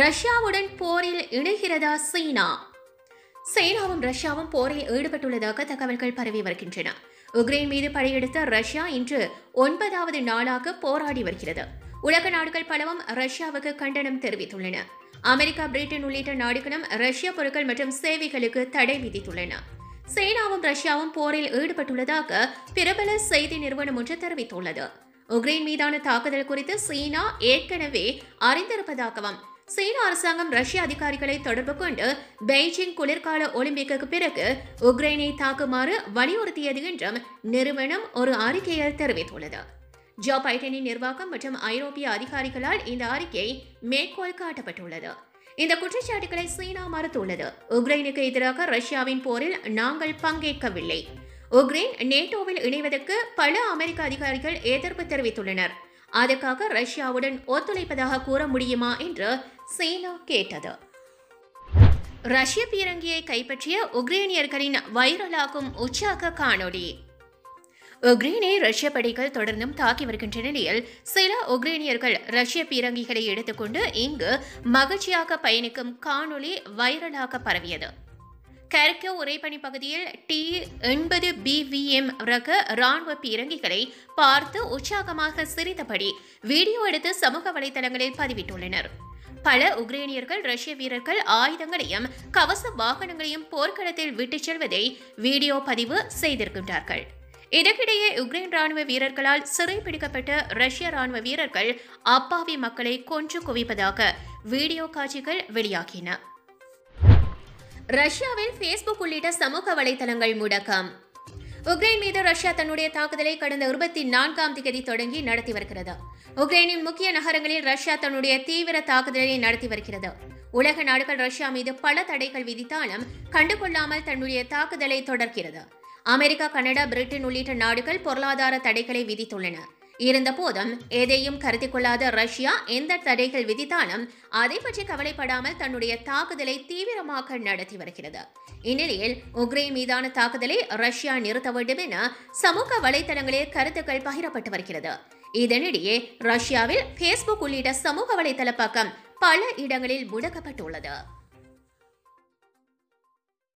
ரஷ்யாவுடன் போரில் இணைகிறதா சீனா? சீனாவும் ரஷ்யாவும் போரில் ஈடுபட்டுள்ளதாக தகவல்கள் பரவி வருகின்றன. உக்ரைன் மீது படையெடுத்த ரஷ்யா இன்று ஒன்பதாவது நாளாக போராடி வருகிறது. உலக நாடுகள் பலவும் ரஷ்யாவுக்கு கண்டனம் தெரிவித்துள்ளன. அமெரிக்கா பிரிட்டன் உள்ளிட்ட நாடுகளும் ரஷ்ய பொருட்கள் மற்றும் சேவைகளுக்கு தடை விதித்துள்ளன. சீனாவும் ரஷ்யாவும் போரில் ஈடுபட்டுள்ளதாக பிரபல செய்தி நிறுவனம் ஒன்று தெரிவித்துள்ளது. உக்ரைன் மீதான தாக்குதல் குறித்து சீனா ஏற்கனவே அறிந்திருப்பதாகவும் சீன அரசாங்கம் ரஷ்ய அதிகாரிகளை தொடர்பு கொண்டு பெய்ஜிங் குளிர்கால ஒலிம்பிக்கு பிறகு உக்ரைனை தாக்குமாறு வலியுறுத்தியது என்றும் நிறுவனம் ஒரு அறிக்கையில் தெரிவித்துள்ளது. ஜோ பைடனின் நிர்வாகம் மற்றும் ஐரோப்பிய அதிகாரிகளால் இந்த அறிக்கை மேற்கோள் காட்டப்பட்டுள்ளது. இந்த குற்றச்சாட்டுகளை சீனா மறுத்துள்ளது. உக்ரைனுக்கு எதிராக ரஷ்யாவின் போரில் நாங்கள் பங்கேற்கவில்லை. உக்ரைன் நேட்டோவில் இணைவதற்கு பல அமெரிக்க அதிகாரிகள் எதிர்ப்பு தெரிவித்துள்ளனர். அதற்காக ரஷ்யாவுடன் ஒத்துழைப்பதாக கூற முடியுமா என்று சீனா கேட்டது. ரஷ்ய பீரங்கியை கைப்பற்றிய உக்ரைனியர்களின் வைரலாகும் உற்சாக காணொளி. உக்ரைனை ரஷ்ய படைகள் தொடர்ந்தும் தாக்கி வருகின்ற நிலையில் சில உக்ரைனியர்கள் ரஷ்ய பீரங்கிகளை எடுத்துக்கொண்டு இங்கு மகிழ்ச்சியாக பயணிக்கும் காணொளி வைரலாக பரவியது. கர்கோ உரைப்பணி பகுதியில் டி எண்பது பிவிஎம் ரக ராணுவ பீரங்கிகளை பார்த்து உற்சாகமாக சிரித்தபடி வீடியோ எடுத்து சமூக வலைதளங்களில் பதிவிட்டுள்ளனர். பல உக்ரைனியர்கள் ரஷ்ய வீரர்கள் ஆயுதங்களையும் கவச வாகனங்களையும் போர்க்களத்தில் விட்டுச் செல்வதை வீடியோ பதிவு செய்திருக்கின்றார்கள். இதற்கிடையே உக்ரைன் ராணுவ வீரர்களால் சிறைப்பிடிக்கப்பட்ட ரஷ்ய ராணுவ வீரர்கள் அப்பாவி மக்களை கொன்று குவிப்பதாக வீடியோ காட்சிகள் வெளியாகின. ரஷ்யாவில் ஃபேஸ்புக் உள்ளிட்ட சமூக வலைதளங்கள் முடக்கம். உக்ரைன் மீது ரஷ்யா தன்னுடைய தாக்குதலை கடந்த இருபத்தி நான்காம் தேதி தொடங்கி நடத்தி வருகிறது. உக்ரைனின் முக்கிய நகரங்களில் ரஷ்யா தன்னுடைய தீவிர தாக்குதலை நடத்தி வருகிறது. உலக நாடுகள் ரஷ்யா மீது பல தடைகள் விதித்தாலும் கண்டுகொள்ளாமல் தன்னுடைய தாக்குதலை தொடர்கிறது. அமெரிக்கா கனடா பிரிட்டன் உள்ளிட்ட நாடுகள் பொருளாதார தடைகளை விதித்துள்ளன. இருந்தபோதும் எதையும் கருத்தில் கொள்ளாத ரஷ்யா எந்த தடைகள் விதித்தாலும் அதை பற்றி கவலைப்படாமல் தன்னுடைய தாக்குதலை தீவிரமாக நடத்தி வருகிறது. இந்நிலையில் உக்ரைன் மீதான தாக்குதலை ரஷ்யா நிறுத்த வேண்டும் என சமூக வலைதளங்களில் கருத்துக்கள் பகிரப்பட்டு வருகிறது. இதனிடையே ரஷ்யாவில் ஃபேஸ்புக் உள்ளிட்ட சமூக வலைதள பக்கம் பல இடங்களில் முடக்கப்பட்டுள்ளது.